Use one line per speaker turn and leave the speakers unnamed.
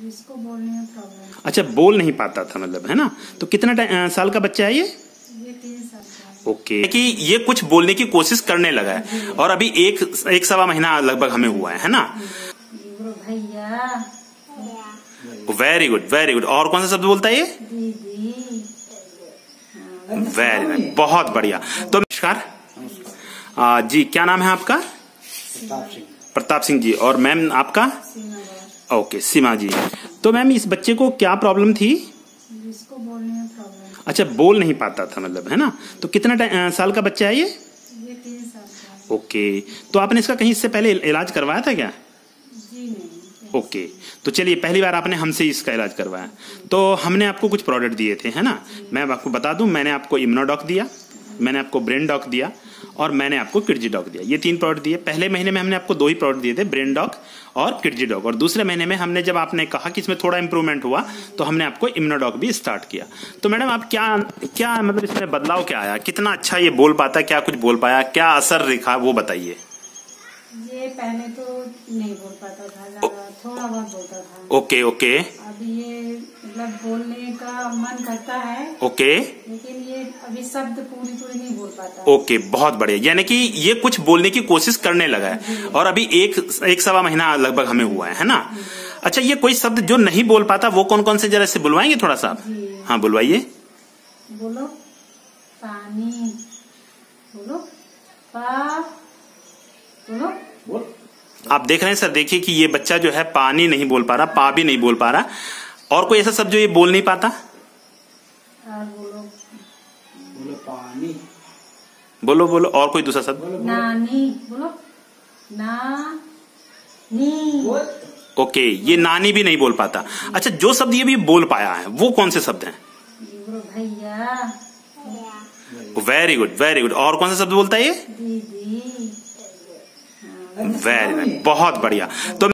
जिसको बोलने में प्रॉब्लम
अच्छा बोल नहीं पाता था मतलब है ना? तो कितना टाइम- साल का बच्चा है ये?
ये तीन साल का
ओके। कि ये कुछ बोलने की कोशिश करने लगा है। और अभी एक एक सवा महीना लगभग हमें हुआ है है ना?
भैया।
वेरी गुड वेरी गुड और कौन सा शब्द बोलता है ये? वेरी नाइस बहुत बढ़िया। तो नमस्कार। जी क्या नाम है आपका?
प्रताप सिंह।
प्रताप सिंह जी। और मैम आपका? ओके सीमा जी। तो मैम इस बच्चे को क्या प्रॉब्लम थी?
जिसको बोलने में प्रॉब्लम
अच्छा बोल नहीं पाता था मतलब है ना? तो कितना साल का बच्चा है ये?
ये तीन साल का
ओके तो आपने इसका कहीं इससे पहले इलाज करवाया था क्या?
जी नहीं।
ओके तो चलिए पहली बार आपने हमसे इसका इलाज करवाया। तो हमने आपको कुछ प्रोडक्ट दिए थे है ना? मैं आपको बता दूँ मैंने आपको इम्नोडॉक दिया मैंने आपको ब्रेन डॉक दिया और मैंने आपको किडजी डॉक दिया। ये तीन प्रोडक्ट दिए। पहले महीने में हमने आपको दो ही प्रोडक्ट दिए थे ब्रेन डॉक और किडजी डॉग और दूसरे महीने में हमने जब आपने कहा कि इसमें थोड़ा इंप्रूवमेंट हुआ तो हमने आपको इम्नोडॉक भी स्टार्ट किया। तो मैडम आप क्या क्या मतलब इसमें बदलाव क्या आया? कितना अच्छा ये बोल पाता क्या कुछ बोल पाया क्या असर दिखा वो बताइए।
ये पहले तो नहीं बोल पाता था थोड़ा बहुत बोलता था।
Okay okay.
अब ये मतलब बोलने का मन करता है
ओके।
लेकिन ये अभी शब्द पूरी पूरी नहीं बोल पाता।
ओके बहुत बढ़िया। यानी कि ये कुछ बोलने की कोशिश करने लगा है। और अभी एक एक सवा महीना लगभग हमें हुआ है है ना? अच्छा ये कोई शब्द जो नहीं बोल पाता वो कौन कौन से जरा से बुलवाएँगे थोड़ा सा? हाँ बुलवाइए।
बोलो। पानी। बोलो। पा। बोलो।
बोल।
आप देख रहे हैं सर देखिए कि ये बच्चा जो है पानी नहीं बोल पा रहा पा भी नहीं बोल पा रहा। और कोई ऐसा शब्द जो ये बोल नहीं पाता?
बोलो।
बोलो पानी।
बोलो बोलो और कोई दूसरा शब्द?
नानी बोलो। ना
ओके ये नानी भी नहीं बोल पाता। अच्छा जो शब्द ये भी बोल पाया है वो कौन से शब्द हैं?
भैया।
वेरी गुड वेरी गुड और कौन सा शब्द बोलता है ये? वेरी नाइस बहुत बढ़िया। तो